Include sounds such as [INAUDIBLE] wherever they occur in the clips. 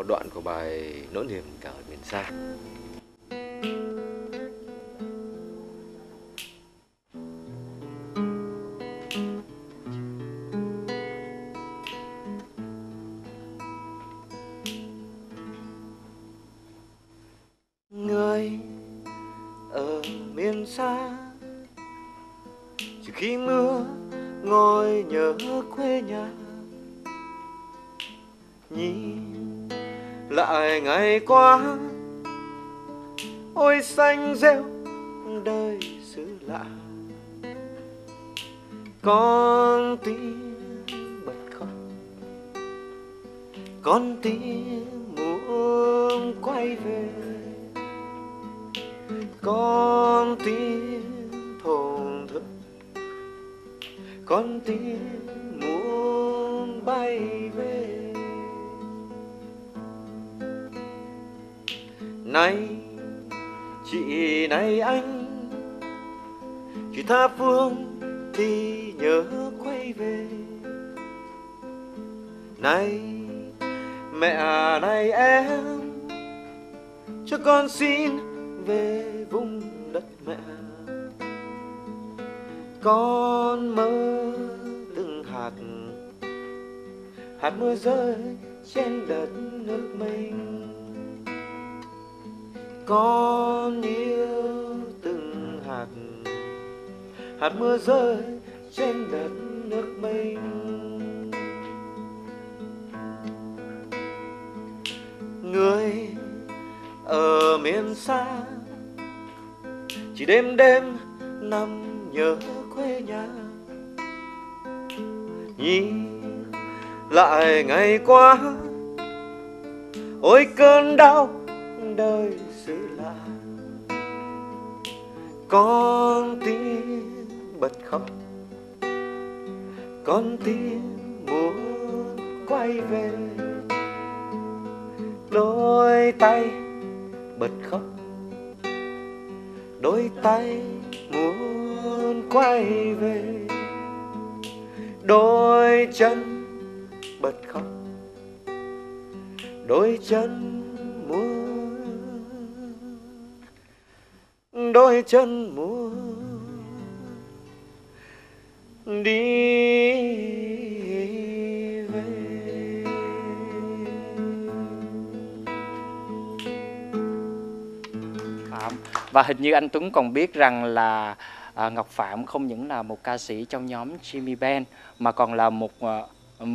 một đoạn của bài nỗi niềm cả ở miền xa. Người ở miền xa, chỉ khi mưa ngồi nhớ quê nhà, nhìn lại ngày qua, ôi xanh rêu đời xứ lạ con tim bật khóc, con tim muốn quay về. Con tim thổn thức, con tim muốn bay về. Này chị này anh, chị tha phương thì nhớ quay về. Này, mẹ này em, cho con xin về vùng đất mẹ. Con mơ từng hạt hạt mưa rơi trên đất nước mình con yêu từng hạt. Hạt mưa rơi trên đất nước mình. Người ở miền xa, chỉ đêm đêm nằm nhớ quê nhà. Nhìn lại ngày qua, ôi cơn đau đời con tim bật khóc. Con tim muốn quay về. Đôi tay bật khóc. Đôi tay muốn quay về. Đôi chân bật khóc. Đôi chân đôi chân muốn đi về. Phạm và hình như anh Tuấn còn biết rằng là à, Ngọc Phạm không những là một ca sĩ trong nhóm Jimmy Band mà còn là một à,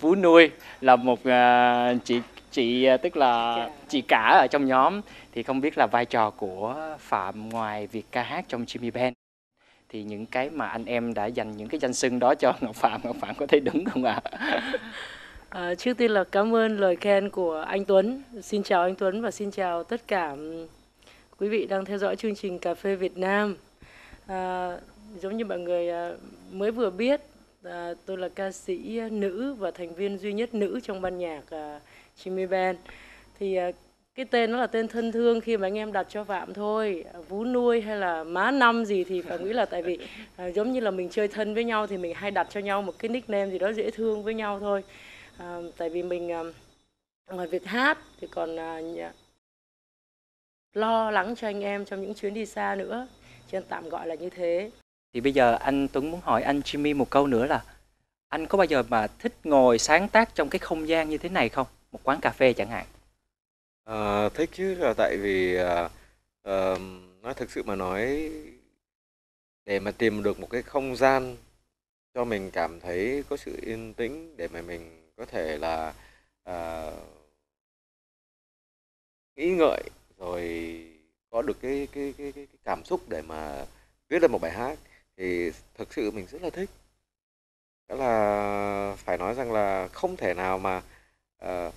vú nuôi là một à, chị chị à, tức là chị cả ở trong nhóm thì không biết là vai trò của Phạm ngoài việc ca hát trong Jimmy Band thì những cái mà anh em đã dành những cái danh xưng đó cho Ngọc Phạm Ngọc Phạm có thấy đúng không ạ? À, [LAUGHS] trước tiên là cảm ơn lời khen của anh Tuấn. Xin chào anh Tuấn và xin chào tất cả quý vị đang theo dõi chương trình Cà phê Việt Nam. À, giống như mọi người à, mới vừa biết, à, tôi là ca sĩ nữ và thành viên duy nhất nữ trong ban nhạc à, Jimmy Band. Thì ờ, cái tên nó là tên thân thương khi mà anh em đặt cho Phạm thôi. Ờ, vú nuôi hay là má năm gì thì Phạm nghĩ là tại vì à, giống như là mình chơi thân với nhau thì mình hay đặt cho nhau một cái nickname gì đó dễ thương với nhau thôi. À, tại vì mình à, ngoài việc hát thì còn à, lo lắng cho anh em trong những chuyến đi xa nữa cho nên tạm gọi là như thế Thì bây giờ anh Tuấn muốn hỏi anh Jimmy một câu nữa là anh có bao giờ mà thích ngồi sáng tác trong cái không gian như thế này không? Một quán cà phê chẳng hạn. À, thích chứ là tại vì à, à, nói thực sự mà nói để mà tìm được một cái không gian cho mình cảm thấy có sự yên tĩnh để mà mình có thể là à, nghĩ ngợi rồi có được cái cái cái cái, cái cảm xúc để mà viết ra một bài hát thì thực sự mình rất là thích đó là phải nói rằng là không thể nào mà uh,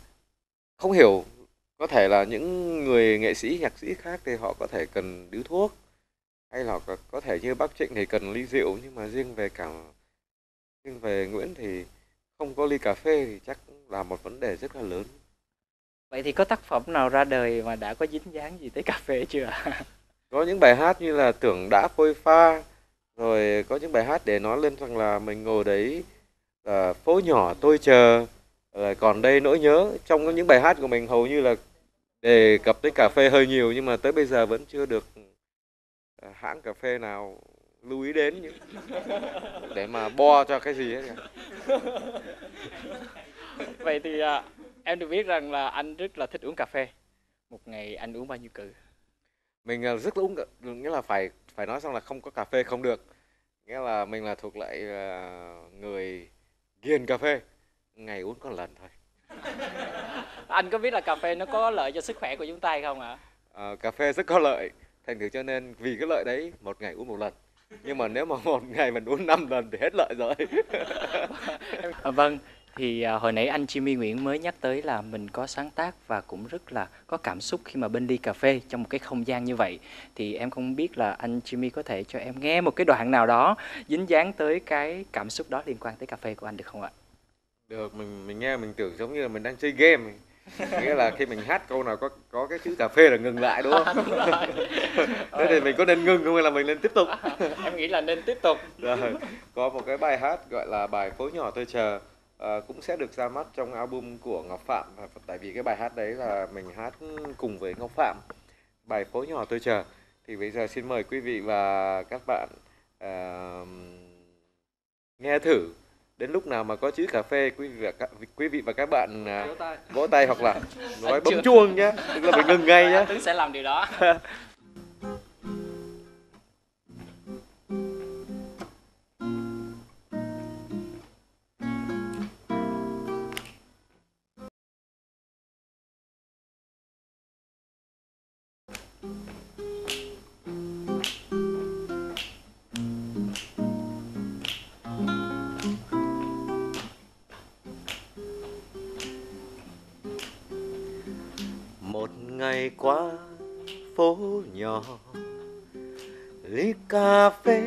không hiểu có thể là những người nghệ sĩ nhạc sĩ khác thì họ có thể cần điếu thuốc hay là có, có thể như bác Trịnh thì cần ly rượu nhưng mà riêng về cả riêng về Nguyễn thì không có ly cà phê thì chắc là một vấn đề rất là lớn Vậy thì có tác phẩm nào ra đời mà đã có dính dáng gì tới cà phê chưa? có những bài hát như là tưởng đã phôi pha rồi có những bài hát để nói lên rằng là mình ngồi đấy là phố nhỏ tôi chờ Rồi còn đây nỗi nhớ trong những bài hát của mình hầu như là đề cập tới cà phê hơi nhiều nhưng mà tới bây giờ vẫn chưa được ờ, hãng cà phê nào lưu ý đến những [LAUGHS] để mà bo cho cái gì hết cả. [LAUGHS] vậy thì à, em được biết rằng là anh rất là thích uống cà phê. Một ngày anh uống bao nhiêu cự? Mình ờ, rất là uống nghĩa là phải phải nói rằng là không có cà phê không được. Nghĩa là mình là thuộc lại ờ, người ghiền cà phê ngày uống có lần thôi. [LAUGHS] Anh có biết là cà phê nó có lợi cho sức khỏe của chúng ta hay không ạ? Ờ, cà phê rất có lợi. Thành thử cho nên vì cái lợi đấy một ngày uống một lần. Nhưng mà nếu mà [LAUGHS] một ngày mình uống 5 lần thì hết lợi rồi. À, [LAUGHS] vâng, thì à, hồi nãy anh Jimmy Nguyễn mới nhắc tới là mình có sáng tác và cũng rất là có cảm xúc khi mà bên ly cà phê trong một cái không gian như vậy. Thì em không biết là anh Jimmy có thể cho em nghe một cái đoạn nào đó dính dáng tới cái cảm xúc đó liên quan tới cà phê của anh được không ạ? Được mình mình nghe mình tưởng giống như là mình đang chơi game [LAUGHS] nghĩa là khi mình hát câu nào có có cái chữ cà phê là ngừng lại đúng không? [LAUGHS] [LAUGHS] Thế thì mình có nên ngừng không hay là mình nên tiếp tục? Em nghĩ là nên tiếp tục. rồi có một cái bài hát gọi là bài phố nhỏ tôi chờ ờ, cũng sẽ được ra mắt trong album của Ngọc Phạm. Và tại vì cái bài hát đấy là mình hát cùng với Ngọc Phạm bài phố nhỏ tôi chờ. Thì bây giờ xin mời quý vị và các bạn ờ, nghe thử đến lúc nào mà có chữ cà phê quý vị và các, quý vị và các bạn à, vỗ tay. hoặc là [LAUGHS] nói bấm chuông nhé tức là mình ngừng ngay nhé Tuấn [LAUGHS] sẽ làm điều đó. một [LAUGHS] ngày qua phố nhỏ. Ly cà phê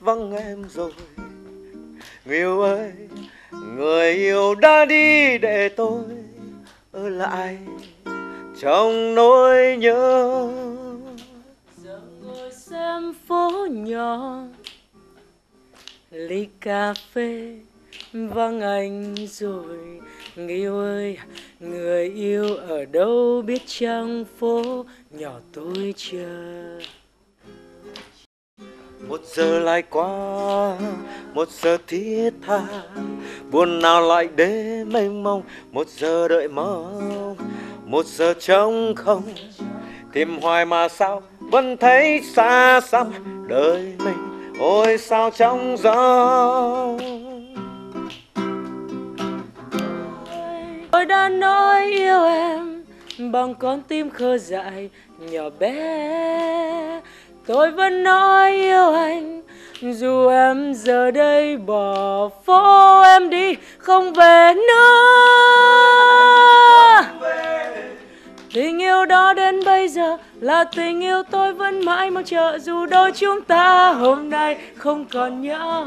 vắng em rồi. Người yêu ơi, người yêu đã đi để tôi ở lại trong nỗi nhớ. Giờ ngồi xem phố nhỏ. Ly cà phê vắng anh rồi người yêu ơi, người yêu ở đâu biết chăng phố nhỏ tôi chờ. Một giờ lại qua, một giờ thiết tha, buồn nào lại đến mênh mông. Một giờ đợi mong, một giờ trống không. Tìm hoài mà sao vẫn thấy xa xăm. Đời mình ôi sao trong gió tôi đã nói yêu em bằng con tim khờ dại, nhỏ bé. Tôi vẫn nói yêu anh, dù em giờ đây bỏ phố em đi không về nữa. Tình yêu đó đến bây giờ là tình yêu tôi vẫn mãi mong chờ, dù đôi chúng ta hôm nay không còn nhau.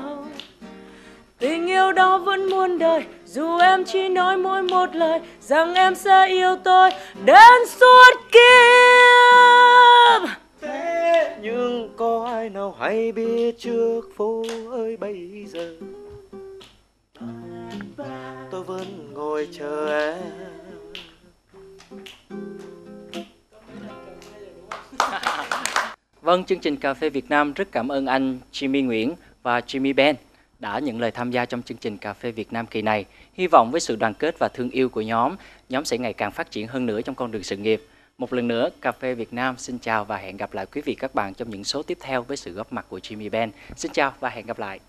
Tình yêu đó vẫn muôn đời Dù em chỉ nói mỗi một lời Rằng em sẽ yêu tôi Đến suốt kiếp. Thế nhưng có ai nào hay biết trước phố ơi bây giờ? Tôi vẫn ngồi chờ em. Vâng, chương trình Cà phê Việt Nam rất cảm ơn anh Jimmy Nguyễn và Jimmy Ben đã nhận lời tham gia trong chương trình Cà phê Việt Nam kỳ này. Hy vọng với sự đoàn kết và thương yêu của nhóm, nhóm sẽ ngày càng phát triển hơn nữa trong con đường sự nghiệp. Một lần nữa, Cà phê Việt Nam xin chào và hẹn gặp lại quý vị các bạn trong những số tiếp theo với sự góp mặt của Jimmy Ben. Xin chào và hẹn gặp lại.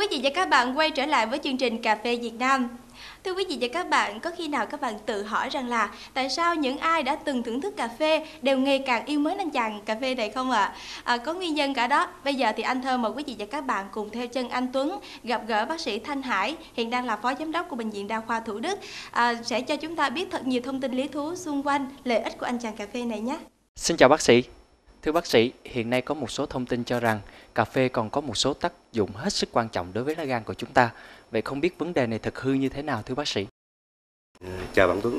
Quý vị và các bạn quay trở lại với chương trình Cà phê Việt Nam. Thưa quý vị và các bạn, có khi nào các bạn tự hỏi rằng là tại sao những ai đã từng thưởng thức cà phê đều ngày càng yêu mến anh chàng cà phê này không ạ? À? có nguyên nhân cả đó. Bây giờ thì anh Thơ mời quý vị và các bạn cùng theo chân anh Tuấn gặp gỡ bác sĩ Thanh Hải, hiện đang là phó giám đốc của bệnh viện Đa khoa Thủ Đức, à, sẽ cho chúng ta biết thật nhiều thông tin lý thú xung quanh lợi ích của anh chàng cà phê này nhé. Xin chào bác sĩ. Thưa bác sĩ, hiện nay có một số thông tin cho rằng cà phê còn có một số tác dụng hết sức quan trọng đối với lá gan của chúng ta. Vậy không biết vấn đề này thực hư như thế nào thưa bác sĩ? Ờ, chào bạn Tuấn.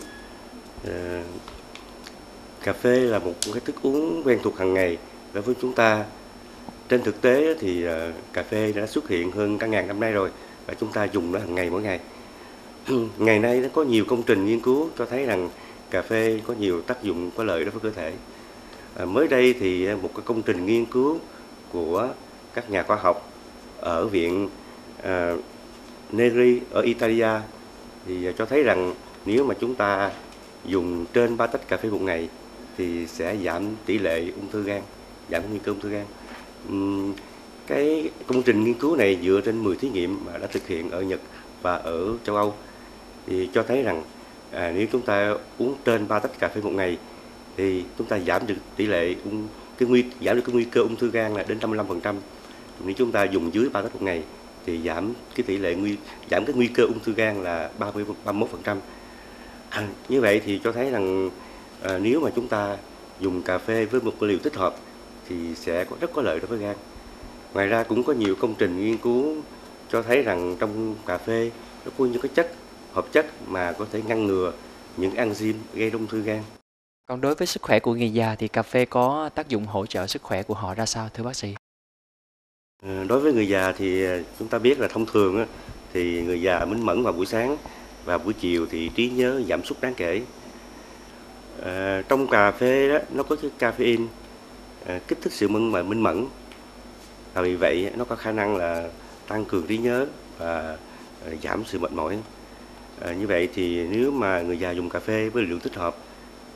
À, cà phê là một cái thức uống quen thuộc hàng ngày đối với chúng ta. Trên thực tế thì ờ, cà phê đã xuất hiện hơn cả ngàn năm nay rồi và chúng ta dùng nó hàng ngày mỗi ngày. [CLEARS THROAT] ngày nay nó có nhiều công trình nghiên cứu cho thấy rằng cà phê có nhiều tác dụng có lợi đối với cơ thể. À, mới đây thì một cái công trình nghiên cứu của các nhà khoa học ở viện à, Neri ở Italia thì cho thấy rằng nếu mà chúng ta dùng trên 3 tách cà phê một ngày thì sẽ giảm tỷ lệ ung thư gan, giảm nguy cơ ung thư gan. Uhm, cái công trình nghiên cứu này dựa trên 10 thí nghiệm mà đã thực hiện ở Nhật và ở châu Âu thì cho thấy rằng à, nếu chúng ta uống trên 3 tách cà phê một ngày thì chúng ta giảm được tỷ lệ ung cái nguy giảm được cái nguy cơ ung thư gan là đến 55%. Nếu chúng ta dùng dưới 3 tách một ngày thì giảm cái tỷ lệ nguy giảm cái nguy cơ ung thư gan là 30 31%. À, như vậy thì cho thấy rằng à, nếu mà chúng ta dùng cà phê với một liều thích hợp thì sẽ có rất có lợi đối với gan. Ngoài ra cũng có nhiều công trình nghiên cứu cho thấy rằng trong cà phê nó có những cái chất hợp chất mà có thể ngăn ngừa những enzyme gây ung thư gan. Còn đối với sức khỏe của người già thì cà phê có tác dụng hỗ trợ sức khỏe của họ ra sao thưa bác sĩ? Ờ, đối với người già thì ờ, chúng ta biết là thông thường thì người già minh mẫn vào buổi sáng và buổi chiều thì trí nhớ giảm sút đáng kể. À, trong cà phê đó nó có cái caffeine à, kích thích sự minh mà minh mẫn và vì vậy nó có khả năng là tăng cường trí nhớ và giảm sự mệt mỏi. À, như vậy thì nếu mà người già dùng cà phê với lượng thích hợp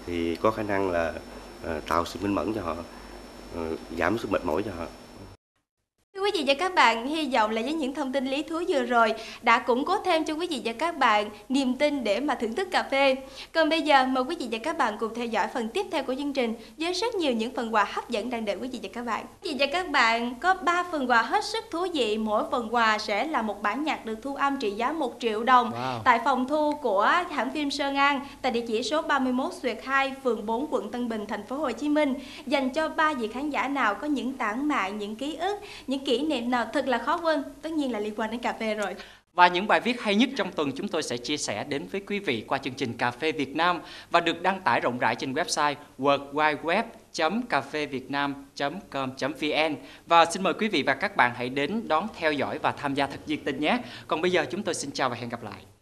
thì có khả năng là ờ, tạo sự minh mẫn cho họ, ờ, giảm sự mệt mỏi cho họ. Vị và các bạn, hy vọng là với những thông tin lý thú vừa rồi đã củng cố thêm cho quý vị và các bạn niềm tin để mà thưởng thức cà phê. Còn bây giờ mời quý vị và các bạn cùng theo dõi phần tiếp theo của chương trình với rất nhiều những phần quà hấp dẫn đang đợi quý vị và các bạn. Quý vị và các bạn có 3 phần quà hết sức thú vị, mỗi phần quà sẽ là một bản nhạc được thu âm trị giá 1 triệu đồng wow. tại phòng thu của hãng phim Sơn An tại địa chỉ số 31 Xuyệt 2, phường 4, quận Tân Bình, thành phố Hồ Chí Minh dành cho ba vị khán giả nào có những tản mạn, những ký ức, những kỷ niệm nào thật là khó quên tất nhiên là liên quan đến cà phê rồi và những bài viết hay nhất trong tuần chúng tôi sẽ chia sẻ đến với quý vị qua chương trình Cà phê Việt Nam và được đăng tải rộng rãi trên website worldwideweb.cafevietnam.com.vn và xin mời quý vị và các bạn hãy đến đón theo dõi và tham gia thật nhiệt tình nhé. Còn bây giờ chúng tôi xin chào và hẹn gặp lại.